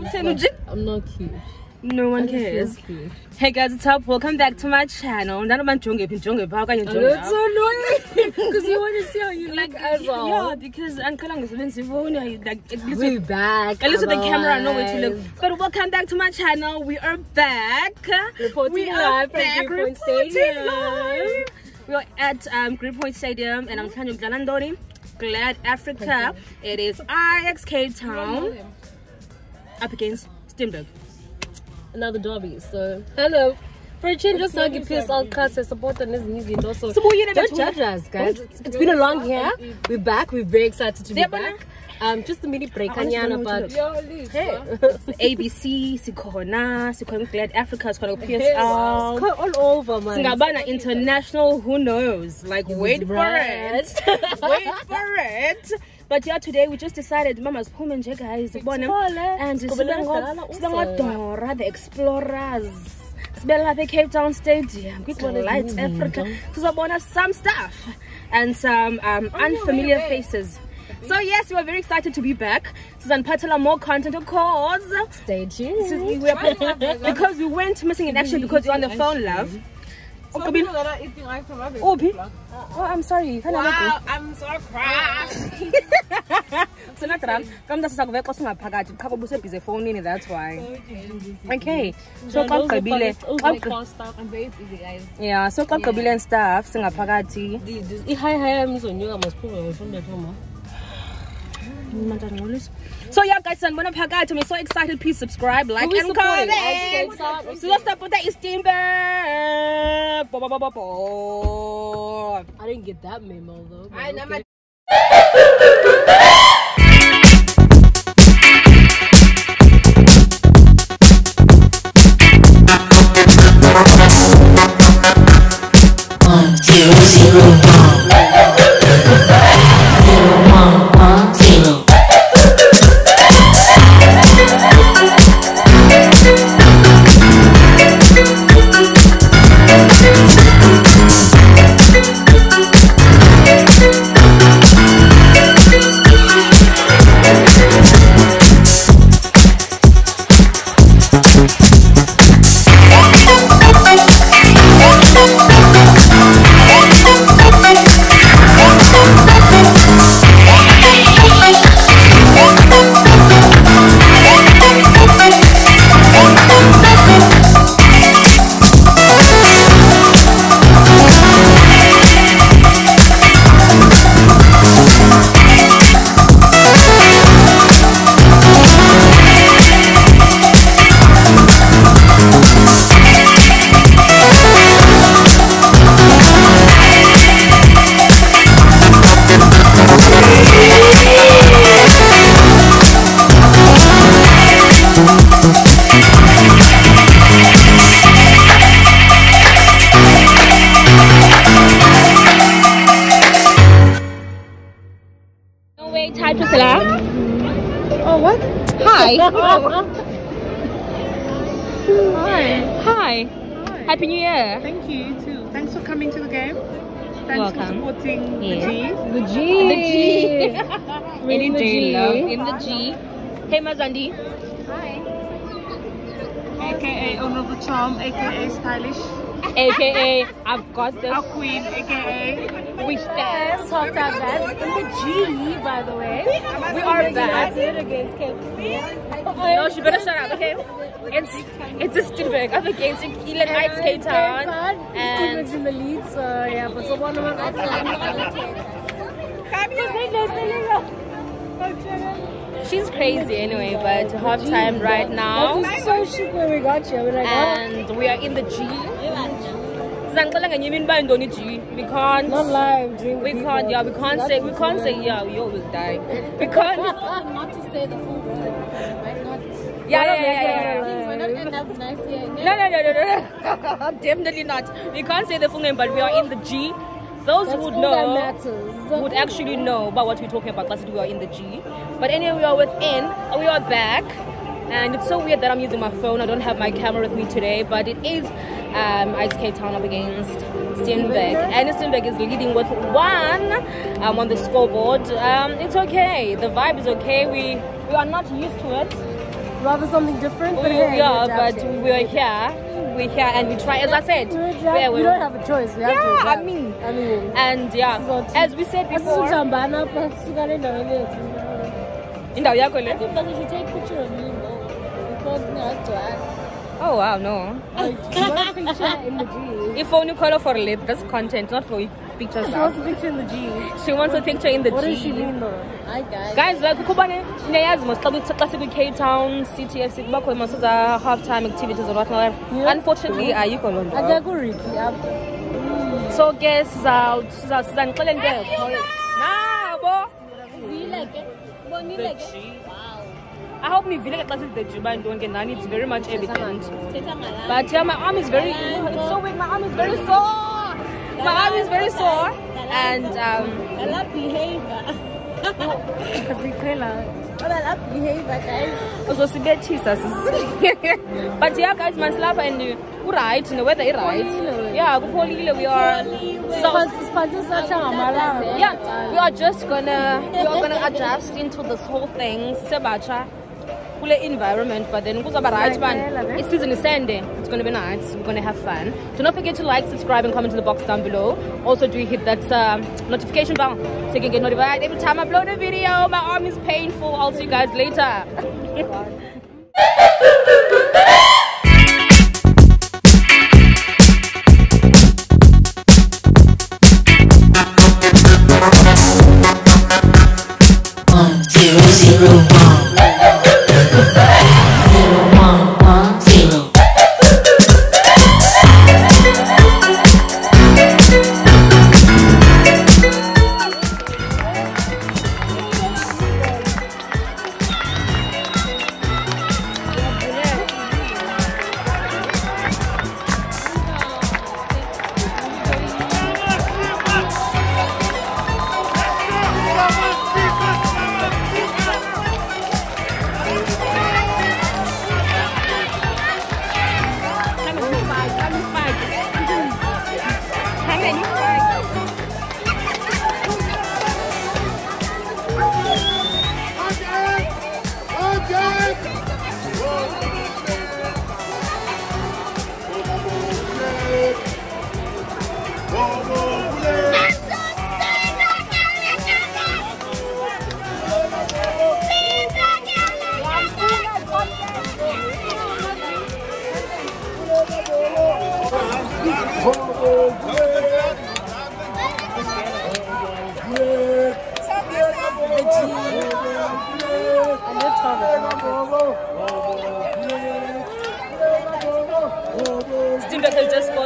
I'm not cute. No one I just feel cares. Hey guys, it's up? Welcome back to my channel. None of my jonge jonge how can you jonge it's so annoying because you want to see how you look as well. Yeah, because Uncle Angus phone like at least We're back. at least with the camera I know where to look. But welcome back to my channel. We are back. Reporting we live from back, Green Point Stadium. live. We are at um, Green Point Stadium and I'm trying to Glanandori. Glad Africa. It is IXK Town up against Steenberg. Another derby. So hello. For a change, just like PS all class and support and this easy. Also, Sibuyile don't judge us, guys. It's, it's been a long year. We're back. We're very excited to be back. Um, just a mini break, I just don't know Anyana, but hey, ABC, sikhona, sikhona Glad Africa, sikhona PSL. all over, man. Singabana international, who knows? Like, wait for it. wait for it. But yeah, today we just decided, Mama's guys, Sithole. and Siqhubekela kudlala Sibango uzola. Dora, the Explorers. Sibella the Cape Town Stadium, with Sibone Lights ezinye Africa. izinto. Sizabona some stuff and some um, unfamiliar faces. So yes, we are very excited to be back. Susan Patela, more content of course. Stay tuned. because we went missing in action because you're on the phone, love. Oh, Some people that are eating ice cream, I have a Obi. plug. Oh, I'm sorry. Can Wow, I'm so proud. sinatra kamnta sisakuveka singaphakathi qha kuba usebhizi efowunini that's why okay so xa ugqibile xa ugqi- I'm very busy, guys. yeah so xa ugqibile and stuff singaphakathi Hi, hi, I'm Zonyoga. Must prove I from the home. So yeah guys and one of sanibona phakathi i'm so excited please subscribe like and comment Ajax Cape Town. sizosapota istimber bo bo bo bo bo I didn't get that memo though. I never okay. hi Hi. hi happy new year Thank you, too. Thanks for coming to the game. Thanks Welcome. for supporting Yes. the G. The G. Any In the G. love. In the G. Hey, Mazandi. Hi. AKA Owner of Charm, AKA Stylish. AKA, I've got this. Our Queen, AKA. We stand. Yes, hot tap guys. In the G, by the way. We are back. Against Cape oh, No, she better shut up, okay? It's it's a Steenberg up against Elon Knights Cape Town. And in the lead, so yeah, but so one of them she's crazy anyway, but half time right now. That so chic when we got you. We're like, oh, And we are in the G. Sizangixola ngenye imini uba yintoni We can't. not live. Drink We can't, yeah, we can't say, we can't say, yeah, we always die. We can't. not to say the full word. Might not. Yeah, yeah, yeah, yeah. yeah. Might not end up nice here. No, no, no, no, no, no. Definitely not. We can't say the full name, but we are in the G. Those who would know would actually know about what we're talking about because we are in the G. But anyway, we are within. We are back. And it's so weird that I'm using my phone. I don't have my camera with me today, but it is um, Ajax Cape Town up against Steenberg. And Steenberg is leading with one um, on the scoreboard. Um, it's okay. The vibe is okay. We we are not used to it. Rather something different. We, But we are, we're but we're here. We're here and we try. As I said, yeah, we we don't have a choice. We have to. Yeah, I mean- I mean. and yeah, as we said before, Asizihambana apha, sisukane indawo yakho le. I think that you should take a picture of me though. Before Ngagcwala. Oh wow, no. One picture in the G. If only color for lit, that's content, not for pictures. She wants a picture in the G. She wants a picture in the What G. does she mean though? Hi guys. guys like ukubane niyayazi mos xa kwi- xa sikwi-cape town ctfc kubakho mos za half time activities or whatnot Yeah. unfortunately ayikho loo nto Akekho Ricky apha. so ke siza- siza- sizanixelela into ekhoyo nabo Vile ke. Bonile ke. I hope nivile ke xa sizidejuma ntoni ke nani it's very much evident. But yeah my arm is very it's so weak. My arm is very sore. My arm is very sore. and um Ngala behavior. Asiqhela. Ngala behavior guys. uzosibethisa sisi but yeah guys mansilapha and uright the weather iright Kupholile. yeah kupholile we are. So, Siphathe satsha ngamalanga. yeah we are just gonna we are gonna adjust into this whole thing. Sebatsha kule environment but then kuzaba right ne? isizini isende. It's gonna be nice. We're gonna have fun. Do not forget to like subscribe and comment in the box down below. Also do hit that um, notification bell so you can get notified every time i upload a video. My arm is painful. I'll see you guys later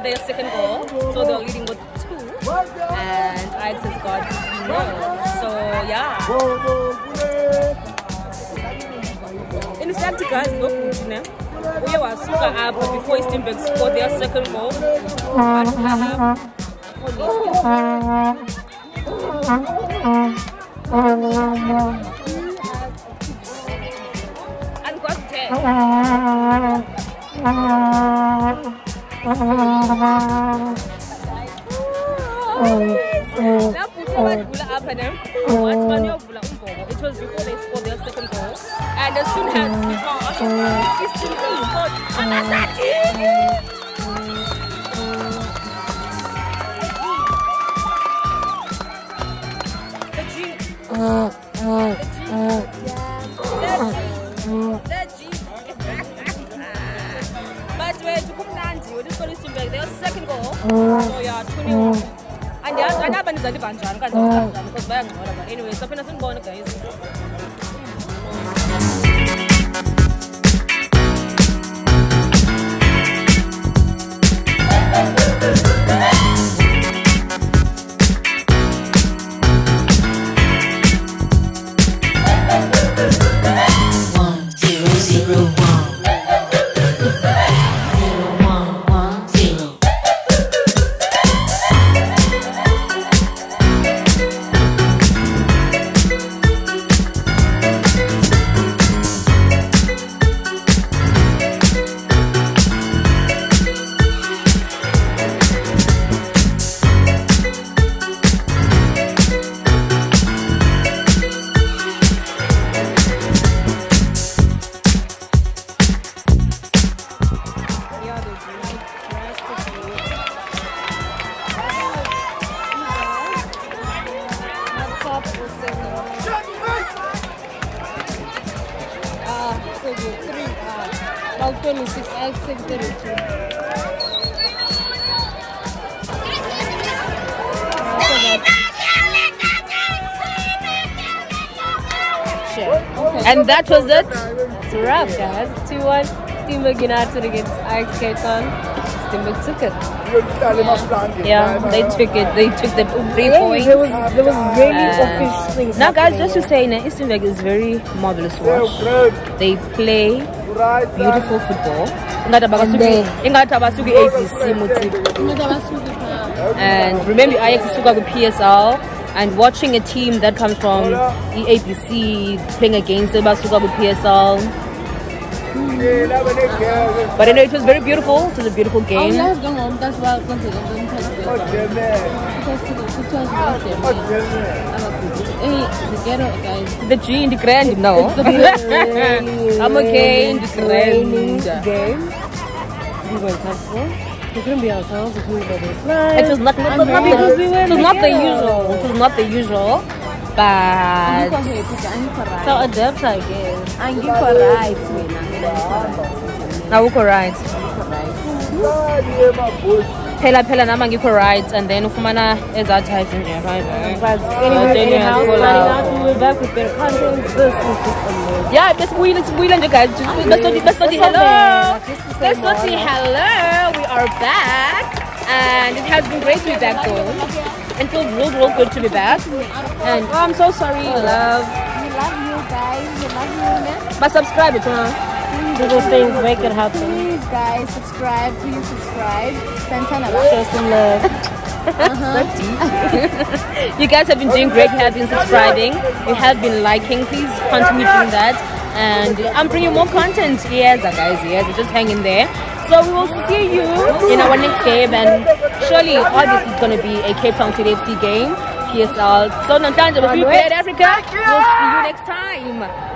scored their second goal, so they're leading with two. And Ajax has got zero. So yeah. In fact, guys, look, you know, we were super up before Steamboat scored their second goal. And got 10. It was before they scored their second goal and as soon as we got G. The G. tadi pancaran kan, oh. pancaran banyak orang. Anyway, tapi nasun bawa nak guys. 26, I'll take 32. And that was it. It's a wrap, guys. 2 1. Steenberg United against Ajax Cape Town. Steenberg took it. Yeah, they took it. They took the three There points. was, there was really official things. Now, guys, just to say, Istenberg is very marvelous watch. They play beautiful football. Ingathi abakasuki- ingathi abasuki ABC Motsepe. Umuntu abasuki phaa. And remember, Ajax isuka ku PSL. And watching a team that comes from the ABC playing against them, basuka ku PSL. But anyway, it was very beautiful. It was a beautiful game. Awulazi ke ngomntu asiba kwenzeka ntoni phaa Because kuthiwa zibademe. Hey, the ghetto guys. The G in the grand, no. I'm okay in the grand. game. We went comfortable. We couldn't be ourselves if we were this It was not, not, not, not the, Because we were it was not the usual. It was not the usual. But Angikho happy, angikho right. So adapt, I guess. Angikho right mina. now we're right. Phela phela nama ngikho right and then ufumana eza types nje right. But then anyway, you anyhow, have to pull starting out. out, we were back with better content. This was just amazing. Yeah, besibuyile sibuyile nje guys. Besoti besoti hello. Besoti hello. We are back and it has been great to be back though. It feels real real good to be back. And oh, I'm so sorry, oh, love. We love you guys. We love you, man. But subscribe it, huh? Little things make it happen. Guys, subscribe. Please subscribe. Santana. Some love. Uh-huh. You guys have been doing great. You have been subscribing. You have been liking. Please continue doing that. And I'm bringing more content. Yes, guys. Yes, just hang in there. So we will see you in our next game. And surely, obviously, it's going to be a Cape Town City FC game. PSL. So, Nantanja, we'll see you in Africa. We'll see you next time.